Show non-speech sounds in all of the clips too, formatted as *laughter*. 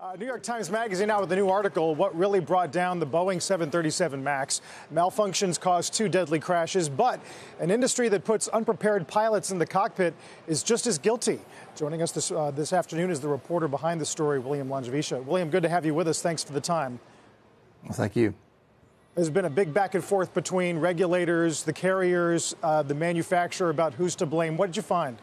Uh, New York Times Magazine out with a new article What really brought down the Boeing 737 MAX. Malfunctions caused two deadly crashes, but an industry that puts unprepared pilots in the cockpit is just as guilty. Joining us this, uh, this afternoon is the reporter behind the story, William Langewiesche. William, good to have you with us. Thanks for the time. Well, thank you. There's been a big back and forth between regulators, the carriers, uh, the manufacturer about who's to blame. What did you find?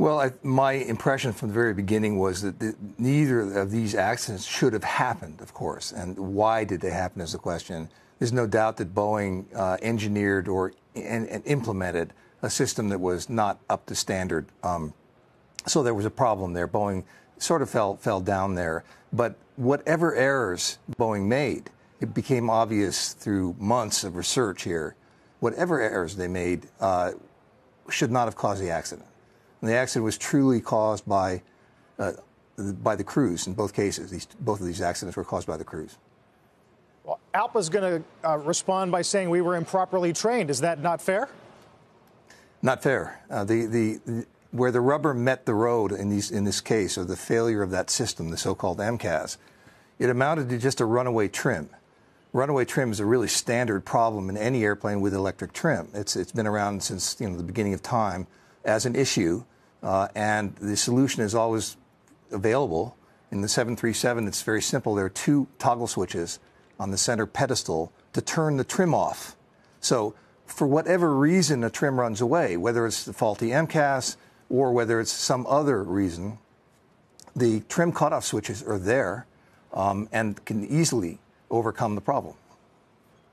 Well, I, my impression from the very beginning was that the, neither of these accidents should have happened, of course. And why did they happen is the question. There's no doubt that Boeing uh, engineered or and, and, implemented a system that was not up to standard. Um, so there was a problem there. Boeing sort of fell fell down there. But whatever errors Boeing made, it became obvious through months of research here. Whatever errors they made uh, should not have caused the accident. And the accident was truly caused by, uh, by the crews in both cases. These, both of these accidents were caused by the crews. Well, ALPA is going to uh, respond by saying we were improperly trained. Is that not fair? Not fair. Uh, the, the, the, where the rubber met the road in, these, in this case, or the failure of that system, the so-called MCAS, it amounted to just a runaway trim. Runaway trim is a really standard problem in any airplane with electric trim. It's, it's been around since you know, the beginning of time as an issue, uh, and the solution is always available. In the 737, it's very simple. There are two toggle switches on the center pedestal to turn the trim off. So, for whatever reason a trim runs away, whether it's the faulty MCAS or whether it's some other reason, the trim cutoff switches are there um, and can easily overcome the problem.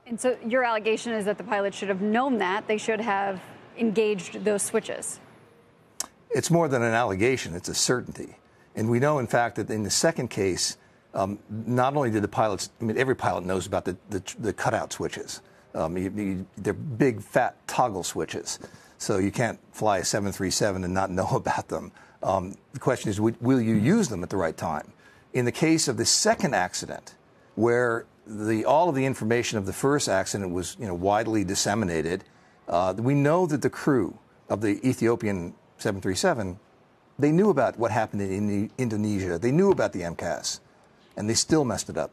And so, your allegation is that the pilot should have known that. They should have engaged those switches? It's more than an allegation, it's a certainty. And we know, in fact, that in the second case, um, not only did the pilots, I mean, every pilot knows about the, the, the cutout switches. Um, you, you, they're big, fat toggle switches. So you can't fly a 737 and not *laughs* know about them. Um, the question is, will you use them at the right time? In the case of the second accident, where the, all of the information of the first accident was you know, widely disseminated, uh, we know that the crew of the Ethiopian 737, they knew about what happened in Indonesia. They knew about the MCAS, and they still messed it up.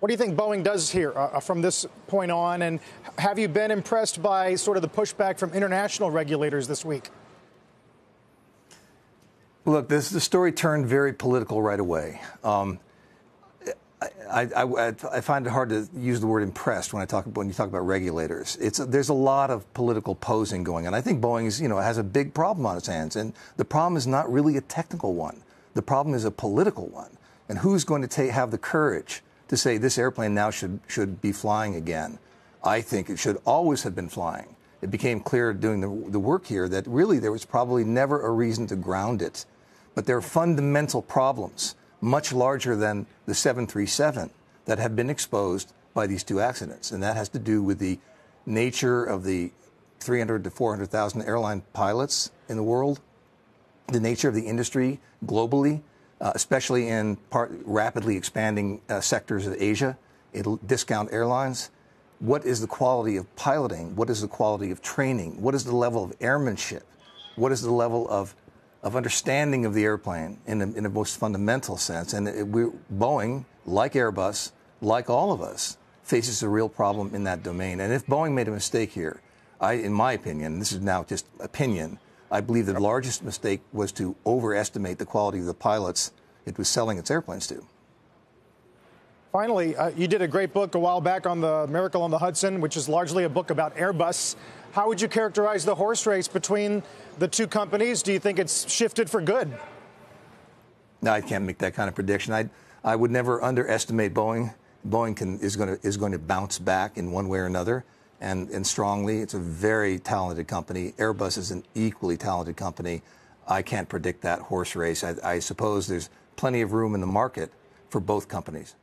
What do you think Boeing does here uh, from this point on? And have you been impressed by sort of the pushback from international regulators this week? Look, this, the story turned very political right away. Um, I, I, I, find it hard to use the word impressed when I talk when you talk about regulators. It's there's a lot of political posing going on. I think Boeing's you know has a big problem on its hands, and the problem is not really a technical one. The problem is a political one. And who's going to take, have the courage to say this airplane now should should be flying again? I think it should always have been flying. It became clear doing the, the work here that really there was probably never a reason to ground it. But there are fundamental problems much larger than the 737 that have been exposed by these two accidents. And that has to do with the nature of the 300 to 400,000 airline pilots in the world, the nature of the industry globally, uh, especially in part, rapidly expanding uh, sectors of Asia, discount airlines. What is the quality of piloting? What is the quality of training? What is the level of airmanship? What is the level of of understanding of the airplane in the, in most fundamental sense. And it, we, Boeing, like Airbus, like all of us, faces a real problem in that domain. And if Boeing made a mistake here, I, in my opinion, this is now just opinion, I believe the largest mistake was to overestimate the quality of the pilots it was selling its airplanes to. Finally, uh, you did a great book a while back on the Miracle on the Hudson, which is largely a book about Airbus. How would you characterize the horse race between the two companies? Do you think it's shifted for good? No, I can't make that kind of prediction. I I would never underestimate Boeing. Boeing can, is going to is going to bounce back in one way or another, and and strongly. It's a very talented company. Airbus is an equally talented company. I can't predict that horse race. I, I suppose there's plenty of room in the market for both companies.